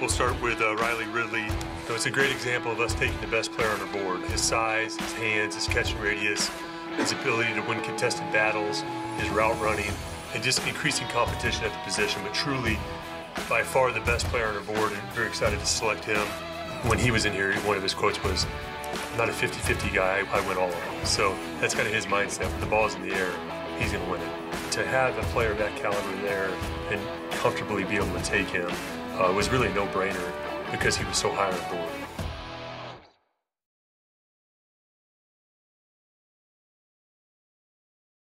We'll start with uh, Riley Ridley. So it's a great example of us taking the best player on our board. His size, his hands, his catching radius, his ability to win contested battles, his route running, and just increasing competition at the position. But truly, by far the best player on our board, and very excited to select him. When he was in here, one of his quotes was, I'm not a 50-50 guy, I went all them. So that's kind of his mindset. When the ball's in the air, he's going to win it. To have a player of that caliber there and comfortably be able to take him uh, was really a no-brainer because he was so high on board.